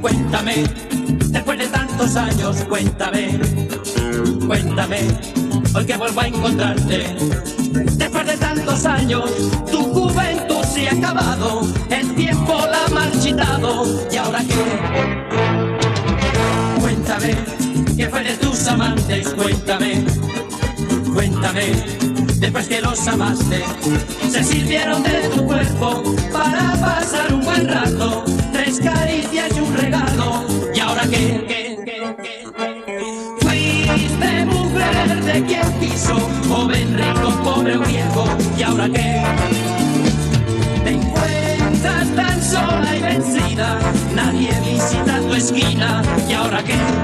Cuéntame, después de tantos años, cuéntame, cuéntame, hoy que vuelvo a encontrarte. Después de tantos años, tu juventud se ha acabado, el tiempo la ha marchitado, ¿y ahora qué? Cuéntame, ¿qué fue de tus amantes? Cuéntame, cuéntame, después que los amaste, se sirvieron de tu cuerpo para pasar un buen rato, de quien quiso, joven, rico, pobre o viejo, ¿y ahora qué? Te encuentras tan sola y vencida, nadie visita tu esquina, ¿y ahora qué?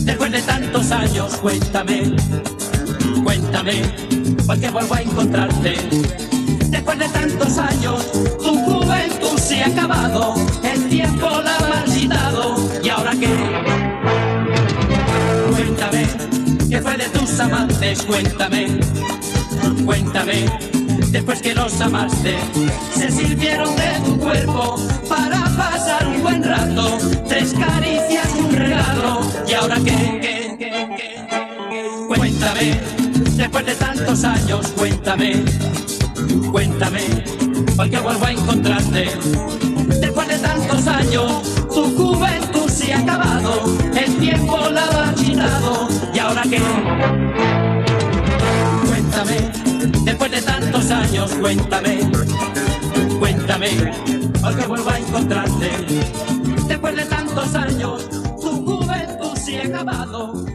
Después de tantos años, cuéntame, cuéntame, porque vuelvo a encontrarte. Después de tantos años, tu juventud se ha acabado, el tiempo la ha marchitado, ¿y ahora qué? Cuéntame, ¿qué fue de tus amantes? Cuéntame, cuéntame, después que los amaste, se sirvieron de tu cuerpo para Cuéntame, después de tantos años, cuéntame, cuéntame, porque vuelvo a encontrarte. Después de tantos años, tu juventud se ha acabado, el tiempo la ha marchitado, ¿y ahora qué? Cuéntame, después de tantos años, cuéntame, cuéntame, porque vuelvo a encontrarte. Después de tantos años, tu juventud se ha acabado,